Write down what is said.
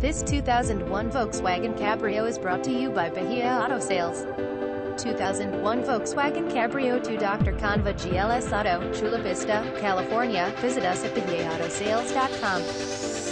This 2001 Volkswagen Cabrio is brought to you by Bahia Auto Sales. 2001 Volkswagen Cabrio to Dr. Conva GLS Auto, Chula Vista, California. Visit us at bahiaautosales.com.